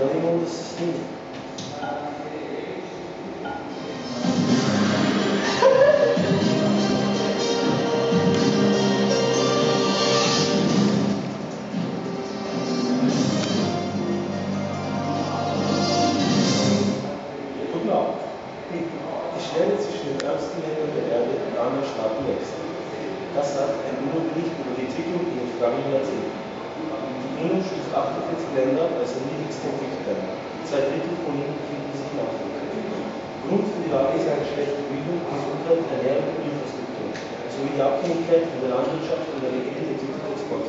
Guten Abend. Die Stelle zwischen den ärmsten Ländern der Erde und anderen Staaten wächst. Das sagt ein UNO-Bericht über die Entwicklung in den vergangenen Jahrzehnten. Die UNO stuft 48 Länder als Grund für die Lage ist eine schlechte Bildung, Gesundheit, Ernährung und Infrastruktur, sowie die Abhängigkeit von der Landwirtschaft und der regionalen Exportwirtschaft.